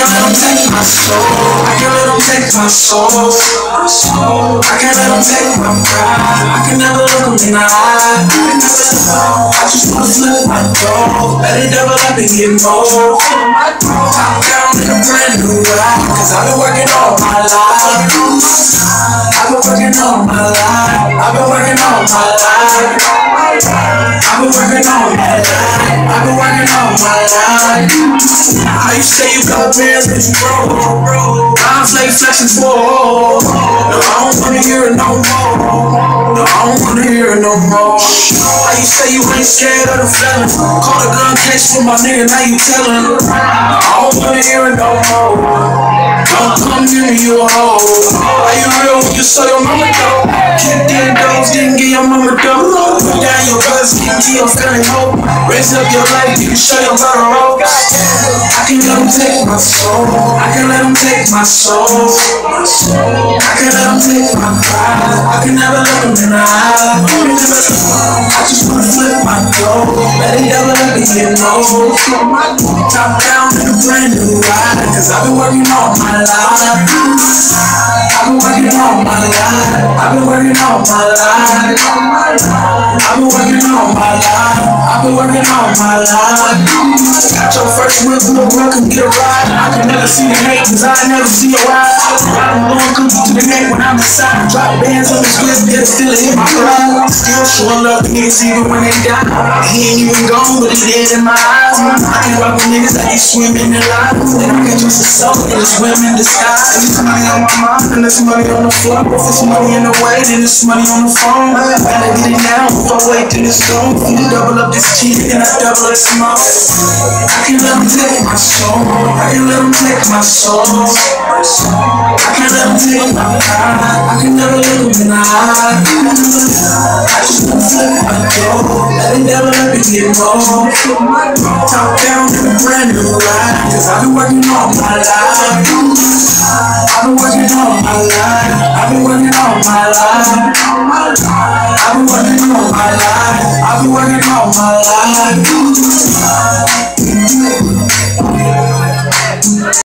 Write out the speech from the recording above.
can't let them take my soul. I can't let them take my soul. I can't let them take my pride. I can never look them in the eye. I just wanna flip my dough. Let it double up and get more. Top down in a brand new ride. Cause I've been working all my life. I've been working all my life. I've been working all my life. I've been working all my life. My life. How you say you got bands, but you broke? I'm flake flexing for. No, I don't wanna hear it no more. No, I don't wanna hear it no more. How you say you ain't scared of the feeling? Call the gun case for my nigga, now you tellin'. I don't wanna hear it no more. Don't come near me, you a hoe. Are you real when you saw your mama though? Kick in doors, didn't get your mama dough. Put down your keep your feeling hope. Raise up your life, you can show your brother rope. I can let them take my soul. I can let them take my soul. I can let them take my pride. I can never look them the eye. I just wanna flip my dough. Let it double up and get low. Top down in a brand new ride. Cause I've been working all my life. I've been working all my life. I've been working all my life. I've been working all my life. I've been working all my life. Got your first whip, no can get a ride. I can never see the hate, cause I never see your eyes. I'm cookies to the neck when I'm inside. Drop bands on the swift, get still hit my pride. Still showing love niggas even when they die. He ain't even gone, but he dead in my eyes. I can rock with niggas that ain't swimming in life. And I can trust a in swim in the sky. If it's money on my mind, then it's money on the floor. If it's money in the way, then it's money on the phone. Gotta get it now, if I wait till it's gone. If you double up this then I double up small. I can let them take my soul. I can let them take my soul. I can let never look them in. I just wanna flip my. Let it double up and get more. Top down in a brand new ride. Cause I've been working all my life. I've been working all my life. I've been working all my life. I've been working all my life. I've been working all my life.